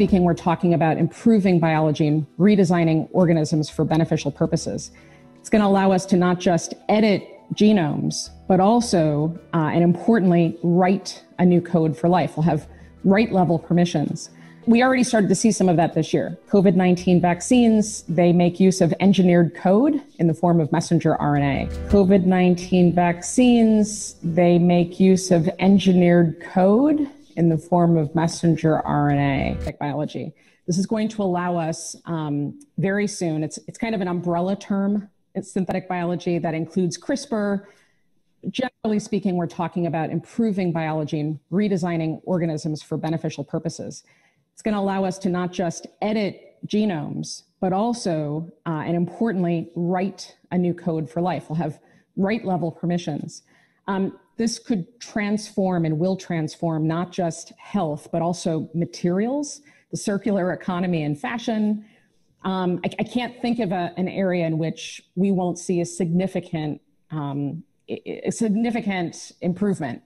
speaking, we're talking about improving biology and redesigning organisms for beneficial purposes. It's going to allow us to not just edit genomes, but also, uh, and importantly, write a new code for life. We'll have write level permissions. We already started to see some of that this year. COVID 19 vaccines, they make use of engineered code in the form of messenger RNA. COVID 19 vaccines, they make use of engineered code in the form of messenger RNA biology. This is going to allow us um, very soon, it's, it's kind of an umbrella term, it's synthetic biology that includes CRISPR. Generally speaking, we're talking about improving biology and redesigning organisms for beneficial purposes. It's going to allow us to not just edit genomes, but also, uh, and importantly, write a new code for life. We'll have write level permissions. Um, this could transform and will transform not just health, but also materials, the circular economy and fashion. Um, I, I, can't think of a, an area in which we won't see a significant, um, a significant improvement